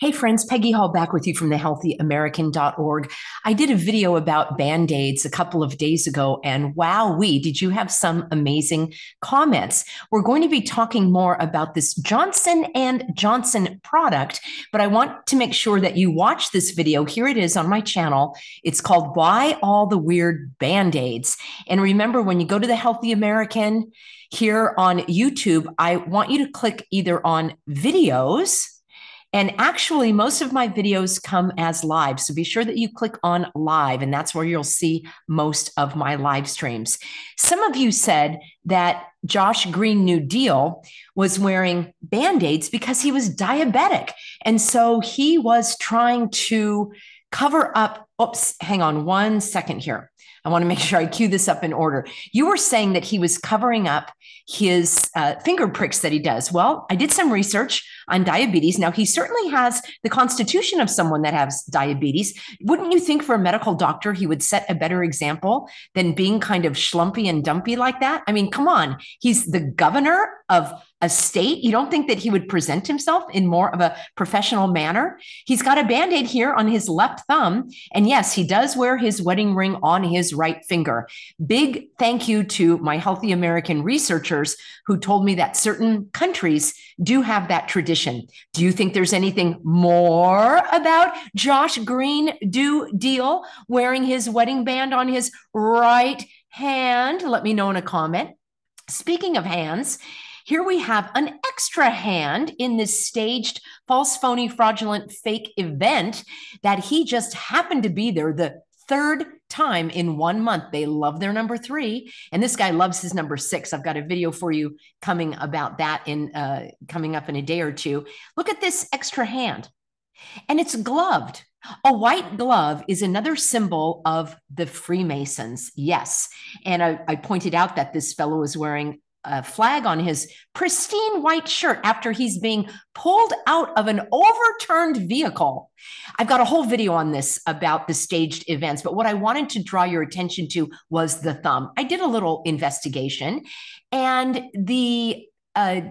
Hey friends, Peggy Hall back with you from the healthyamerican.org. I did a video about band-aids a couple of days ago and wow, we did you have some amazing comments. We're going to be talking more about this Johnson and Johnson product, but I want to make sure that you watch this video. Here it is on my channel. It's called Why All the Weird Band-Aids. And remember when you go to the Healthy American here on YouTube, I want you to click either on videos and actually, most of my videos come as live. So be sure that you click on live, and that's where you'll see most of my live streams. Some of you said that Josh Green New Deal was wearing band aids because he was diabetic. And so he was trying to cover up. Oops, hang on one second here. I want to make sure I cue this up in order. You were saying that he was covering up his uh, finger pricks that he does. Well, I did some research on diabetes. Now, he certainly has the constitution of someone that has diabetes. Wouldn't you think for a medical doctor, he would set a better example than being kind of schlumpy and dumpy like that? I mean, come on. He's the governor of a state. You don't think that he would present himself in more of a professional manner? He's got a band aid here on his left thumb. And yes, he does wear his wedding ring on his right finger. Big thank you to my Healthy American researchers who told me that certain countries do have that tradition. Do you think there's anything more about Josh Green do deal wearing his wedding band on his right hand? Let me know in a comment. Speaking of hands, here we have an extra hand in this staged false, phony, fraudulent, fake event that he just happened to be there the third time in one month. They love their number three, and this guy loves his number six. I've got a video for you coming about that in uh, coming up in a day or two. Look at this extra hand, and it's gloved. A white glove is another symbol of the Freemasons. Yes. And I, I, pointed out that this fellow is wearing a flag on his pristine white shirt after he's being pulled out of an overturned vehicle. I've got a whole video on this about the staged events, but what I wanted to draw your attention to was the thumb. I did a little investigation, and the uh,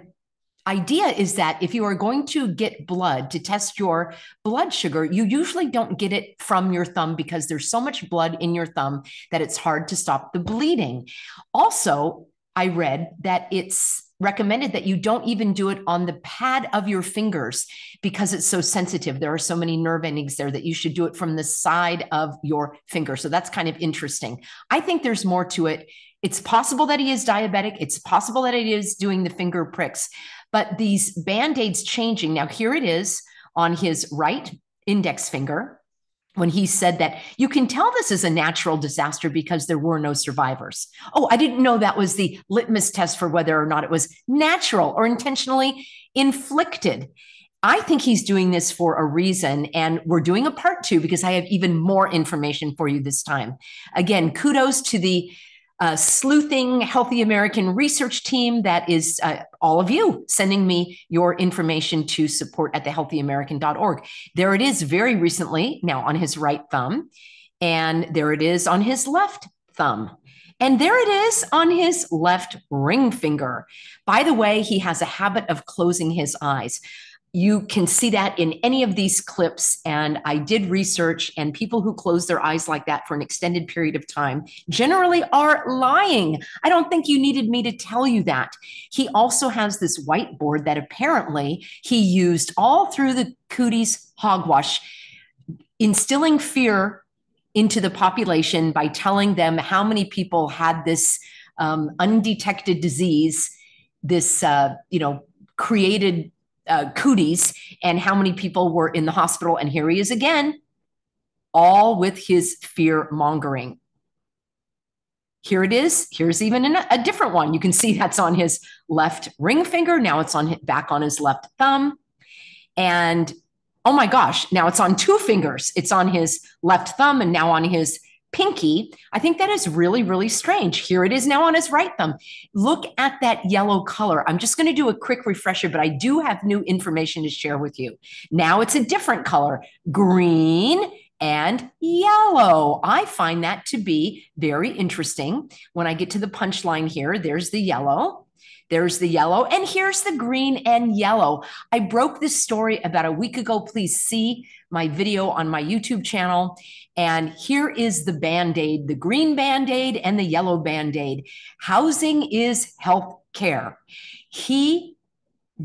idea is that if you are going to get blood to test your blood sugar, you usually don't get it from your thumb because there's so much blood in your thumb that it's hard to stop the bleeding. Also, I read that it's recommended that you don't even do it on the pad of your fingers because it's so sensitive. There are so many nerve endings there that you should do it from the side of your finger. So that's kind of interesting. I think there's more to it. It's possible that he is diabetic. It's possible that he is doing the finger pricks, but these band aids changing. Now, here it is on his right index finger when he said that you can tell this is a natural disaster because there were no survivors. Oh, I didn't know that was the litmus test for whether or not it was natural or intentionally inflicted. I think he's doing this for a reason. And we're doing a part two because I have even more information for you this time. Again, kudos to the uh, sleuthing healthy American research team that is uh, all of you sending me your information to support at thehealthyamerican.org. There it is very recently now on his right thumb, and there it is on his left thumb. And there it is on his left ring finger. By the way, he has a habit of closing his eyes you can see that in any of these clips. And I did research, and people who close their eyes like that for an extended period of time generally are lying. I don't think you needed me to tell you that. He also has this whiteboard that apparently he used all through the cooties hogwash, instilling fear into the population by telling them how many people had this um, undetected disease, this, uh, you know, created uh, cooties and how many people were in the hospital. And here he is again, all with his fear mongering. Here it is. Here's even an, a different one. You can see that's on his left ring finger. Now it's on back on his left thumb. And oh my gosh, now it's on two fingers. It's on his left thumb and now on his pinky. I think that is really, really strange. Here it is now on his right thumb. Look at that yellow color. I'm just going to do a quick refresher, but I do have new information to share with you. Now it's a different color green and yellow. I find that to be very interesting. When I get to the punchline here, there's the yellow. There's the yellow, and here's the green and yellow. I broke this story about a week ago. Please see my video on my YouTube channel. And here is the band aid the green band aid and the yellow band aid. Housing is health care. He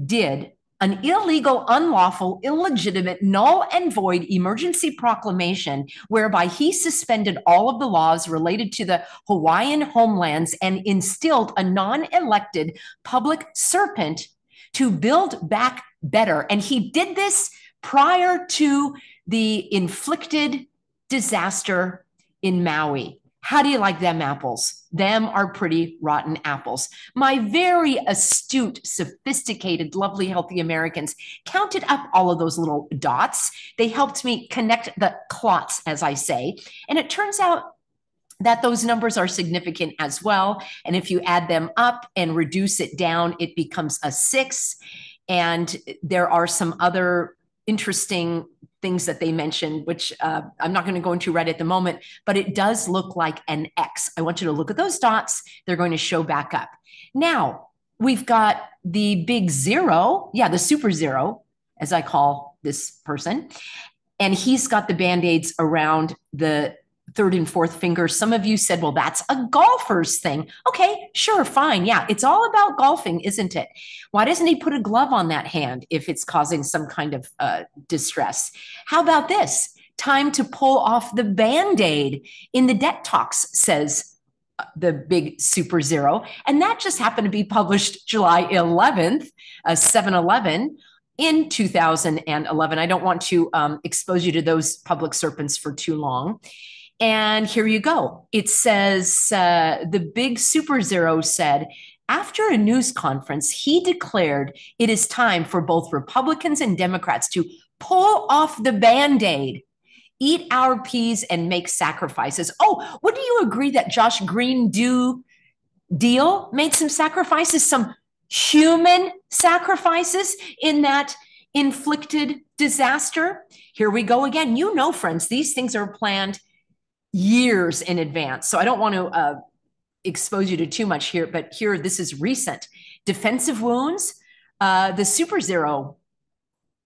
did an illegal, unlawful, illegitimate, null and void emergency proclamation whereby he suspended all of the laws related to the Hawaiian homelands and instilled a non elected public serpent to build back better. And he did this prior to the inflicted disaster in Maui. How do you like them apples? Them are pretty rotten apples. My very astute, sophisticated, lovely, healthy Americans counted up all of those little dots. They helped me connect the clots, as I say. And it turns out that those numbers are significant as well. And if you add them up and reduce it down, it becomes a six. And there are some other interesting things that they mentioned, which uh, I'm not going to go into right at the moment, but it does look like an X. I want you to look at those dots. They're going to show back up. Now, we've got the big zero. Yeah, the super zero, as I call this person. And he's got the band aids around the third and fourth fingers. Some of you said, well, that's a golfer's thing. Okay, sure, fine. Yeah, it's all about golfing, isn't it? Why doesn't he put a glove on that hand if it's causing some kind of uh, distress? How about this? Time to pull off the band aid in the debt talks, says uh, the big super zero. And that just happened to be published July 11th, uh, 7 11 in 2011. I don't want to um, expose you to those public serpents for too long. And here you go. It says uh, the big super zero said, after a news conference, he declared it is time for both Republicans and Democrats to pull off the band aid, eat our peas, and make sacrifices. Oh, wouldn't you agree that Josh Green do deal made some sacrifices, some human sacrifices in that inflicted disaster? Here we go again. You know, friends, these things are planned years in advance. So I don't want to uh, expose you to too much here, but here, this is recent. Defensive wounds, uh, the super zero,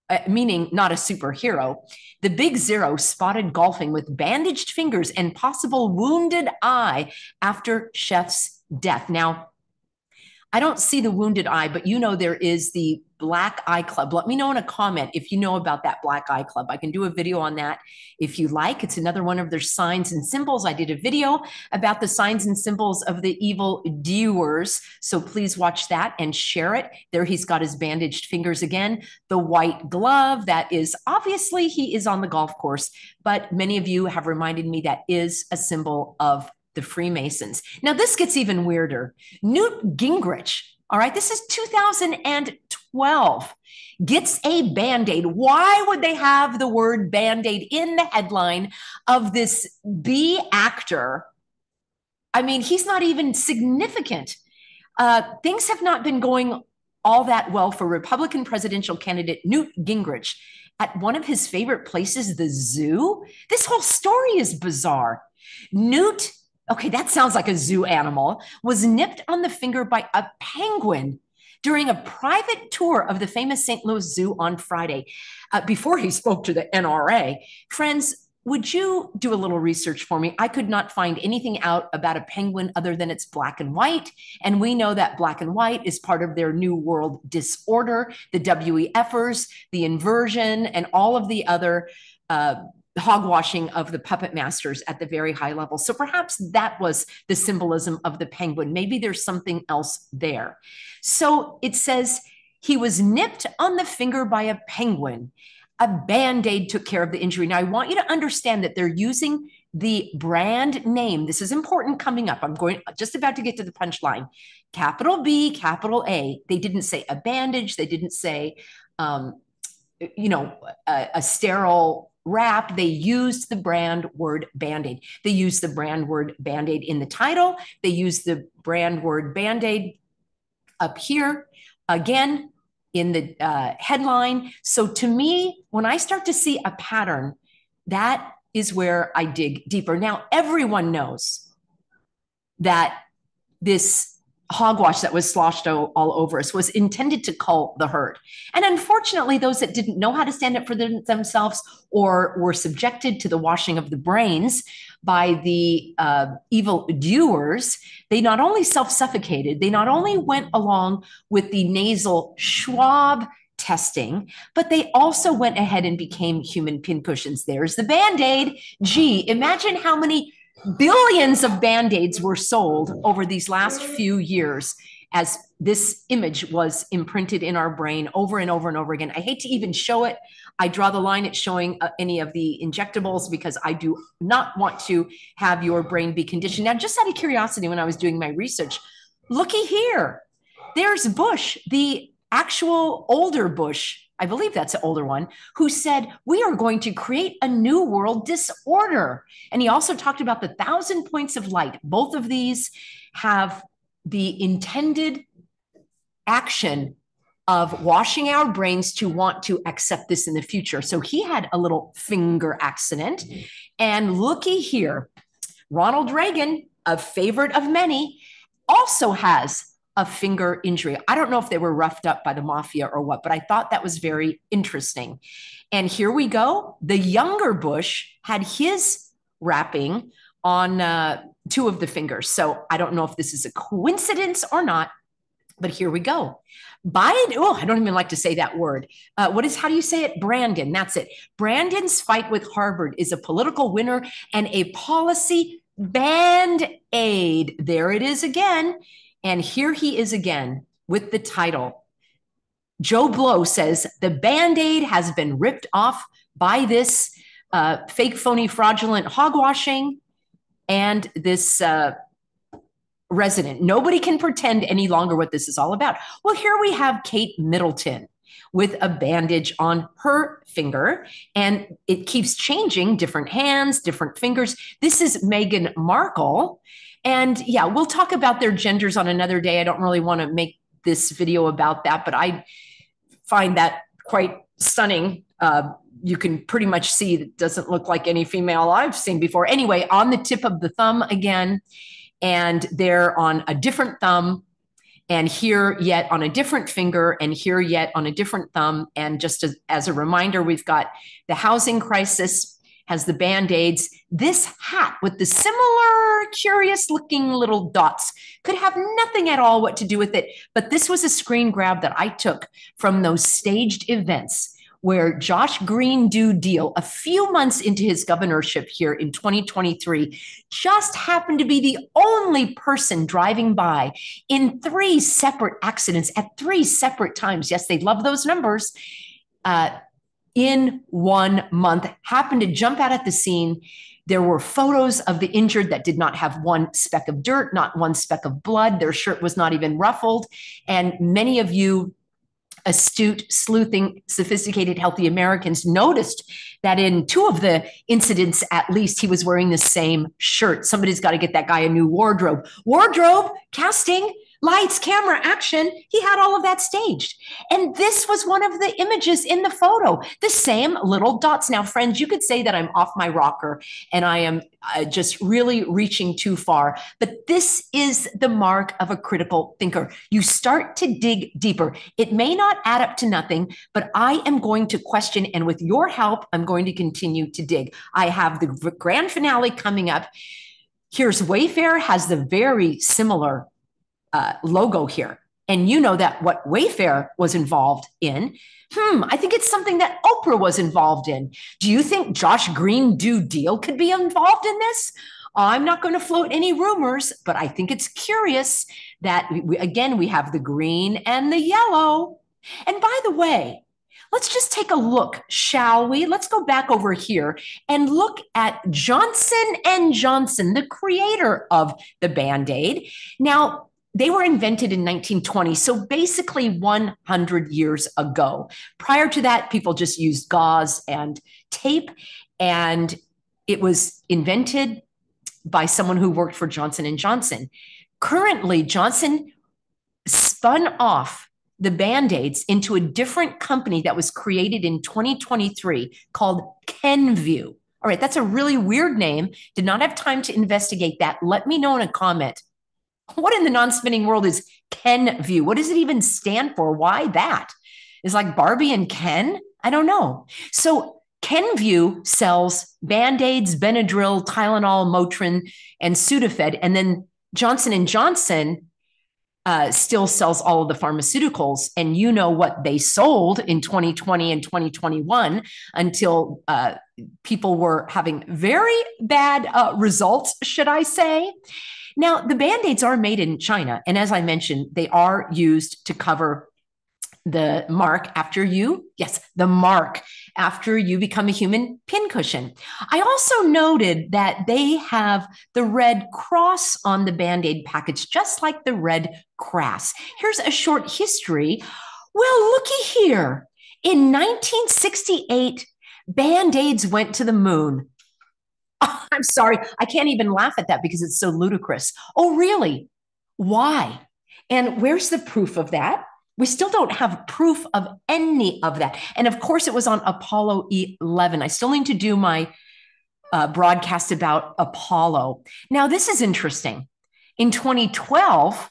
uh, meaning not a superhero, the big zero spotted golfing with bandaged fingers and possible wounded eye after chef's death. Now, I don't see the wounded eye, but you know there is the Black Eye Club. Let me know in a comment if you know about that Black Eye Club. I can do a video on that if you like. It's another one of their signs and symbols. I did a video about the signs and symbols of the evil doers. So please watch that and share it. There he's got his bandaged fingers again. The white glove, that is obviously he is on the golf course, but many of you have reminded me that is a symbol of the Freemasons. Now, this gets even weirder. Newt Gingrich, all right, this is 2012, gets a band aid. Why would they have the word band aid in the headline of this B actor? I mean, he's not even significant. Uh, things have not been going all that well for Republican presidential candidate Newt Gingrich at one of his favorite places, the zoo. This whole story is bizarre. Newt okay, that sounds like a zoo animal, was nipped on the finger by a penguin during a private tour of the famous St. Louis Zoo on Friday uh, before he spoke to the NRA. Friends, would you do a little research for me? I could not find anything out about a penguin other than it's black and white. And we know that black and white is part of their New World disorder, the WEFers, the inversion, and all of the other. Uh, hogwashing of the puppet masters at the very high level. So perhaps that was the symbolism of the penguin. Maybe there's something else there. So it says he was nipped on the finger by a penguin. A band aid took care of the injury. Now, I want you to understand that they're using the brand name. This is important coming up. I'm going just about to get to the punchline. Capital B, capital A. They didn't say a bandage. They didn't say, um, you know, a, a sterile wrap, they used the brand word band aid. They used the brand word band aid in the title. They used the brand word band aid up here again in the uh, headline. So to me, when I start to see a pattern, that is where I dig deeper. Now, everyone knows that this hogwash that was sloshed all, over us was intended to cull the herd. And unfortunately, those that didn't know how to stand up for them, themselves or were subjected to the washing of the brains by the uh, evil doers, they not only self suffocated, they not only went along with the nasal Schwab testing, but they also went ahead and became human pincushions. There's the band aid. Gee, imagine how many billions of band aids were sold over these last few years as this image was imprinted in our brain over and over and over again. I hate to even show it. I draw the line at showing uh, any of the injectables because I do not want to have your brain be conditioned. Now, just out of curiosity, when I was doing my research, looky here. There's Bush, the actual older Bush, I believe that's an older one, who said, We are going to create a new world disorder. And he also talked about the thousand points of light. Both of these have the intended action of washing our brains to want to accept this in the future. So he had a little finger accident. And looky here, Ronald Reagan, a favorite of many, also has a finger injury. I don't know if they were roughed up by the mafia or what, but I thought that was very interesting. And here we go. The younger Bush had his wrapping on uh, two of the fingers. So I don't know if this is a coincidence or not, but here we go. Biden, oh, I don't even like to say that word. Uh, what is, how do you say it? Brandon, that's it. Brandon's fight with Harvard is a political winner and a policy band aid. There it is again. And here he is again with the title. Joe Blow says the band aid has been ripped off by this uh, fake, phony, fraudulent hogwashing and this uh, resident. Nobody can pretend any longer what this is all about. Well, here we have Kate Middleton with a bandage on her finger, and it keeps changing different hands, different fingers. This is Meghan Markle. And yeah, we'll talk about their genders on another day. I don't really want to make this video about that, but I find that quite stunning. Uh, you can pretty much see it doesn't look like any female I've seen before. Anyway, on the tip of the thumb again, and they're on a different thumb, and here yet on a different finger, and here yet on a different thumb. And just as, as a reminder, we've got the housing crisis has the band-aids. This hat with the similar curious looking little dots could have nothing at all what to do with it. But this was a screen grab that I took from those staged events where Josh Green do deal a few months into his governorship here in 2023 just happened to be the only person driving by in three separate accidents at three separate times. Yes, they love those numbers. Uh, in one month, happened to jump out at the scene. There were photos of the injured that did not have one speck of dirt, not one speck of blood. Their shirt was not even ruffled. And many of you astute, sleuthing, sophisticated, healthy Americans noticed that in two of the incidents, at least, he was wearing the same shirt. Somebody's got to get that guy a new wardrobe. Wardrobe, casting, lights, camera, action. He had all of that staged. And this was one of the images in the photo, the same little dots. Now, friends, you could say that I'm off my rocker and I am uh, just really reaching too far. But this is the mark of a critical thinker. You start to dig deeper. It may not add up to nothing, but I am going to question. And with your help, I'm going to continue to dig. I have the grand finale coming up. Here's Wayfair has the very similar uh, logo here. And you know that what Wayfair was involved in. Hmm, I think it's something that Oprah was involved in. Do you think Josh Green do deal could be involved in this? I'm not going to float any rumors, but I think it's curious that we, again we have the green and the yellow. And by the way, let's just take a look, shall we? Let's go back over here and look at Johnson and Johnson, the creator of the Band-Aid. Now, they were invented in 1920, so basically 100 years ago. Prior to that, people just used gauze and tape, and it was invented by someone who worked for Johnson and Johnson. Currently, Johnson spun off the band-aids into a different company that was created in 2023 called Kenvue. All right, that's a really weird name. Did not have time to investigate that. Let me know in a comment What in the non spinning world is Kenvue? What does it even stand for? Why that? Is like Barbie and Ken? I don't know. So Kenvue sells Band-Aids, Benadryl, Tylenol, Motrin, and Sudafed. And then Johnson & Johnson uh, still sells all of the pharmaceuticals. And you know what they sold in 2020 and 2021 until uh, people were having very bad uh, results, should I say. Now, the band aids are made in China. And as I mentioned, they are used to cover the mark after you, yes, the mark after you become a human pincushion. I also noted that they have the red cross on the band aid package, just like the red cross. Here's a short history. Well, looky here. In 1968, band aids went to the moon. I'm sorry, I can't even laugh at that because it's so ludicrous. Oh, really? Why? And where's the proof of that? We still don't have proof of any of that. And of course, it was on Apollo 11. I still need to do my uh, broadcast about Apollo. Now, this is interesting. In 2012,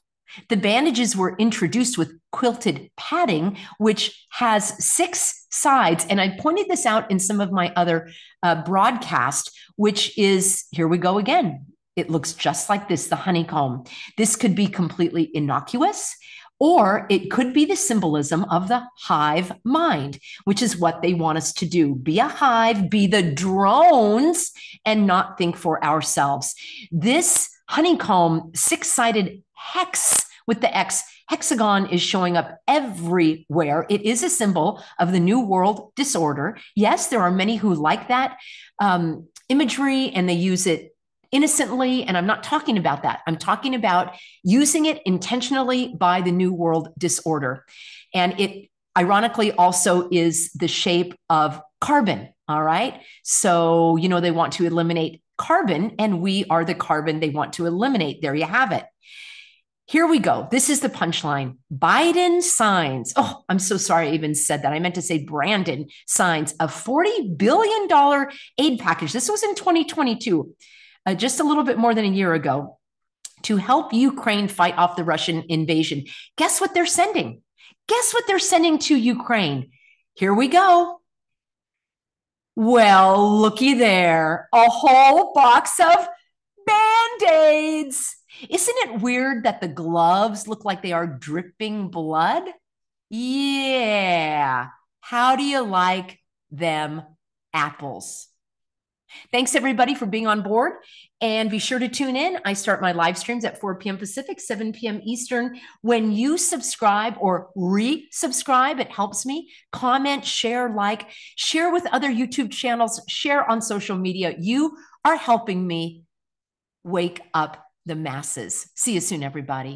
the bandages were introduced with quilted padding, which has six sides. And I pointed this out in some of my other uh, broadcasts, which is here we go again. It looks just like this the honeycomb. This could be completely innocuous. Or it could be the symbolism of the hive mind, which is what they want us to do be a hive, be the drones, and not think for ourselves. This honeycomb six sided hex with the X hexagon is showing up everywhere. It is a symbol of the New World disorder. Yes, there are many who like that um, imagery and they use it innocently. And I'm not talking about that. I'm talking about using it intentionally by the New World disorder. And it ironically also is the shape of carbon. All right. So, you know, they want to eliminate carbon, and we are the carbon they want to eliminate. There you have it. Here we go. This is the punchline. Biden signs. Oh, I'm so sorry I even said that. I meant to say Brandon signs a $40 billion aid package. This was in 2022 uh, just a little bit more than a year ago to help Ukraine fight off the Russian invasion. Guess what they're sending? Guess what they're sending to Ukraine? Here we go. Well, looky there, a whole box of band aids. Isn't it weird that the gloves look like they are dripping blood? Yeah. How do you like them apples? Thanks everybody for being on board and be sure to tune in. I start my live streams at 4 p.m. Pacific, 7 p.m. Eastern. When you subscribe or resubscribe, it helps me. Comment, share, like, share with other YouTube channels, share on social media. You are helping me wake up the masses. See you soon, everybody.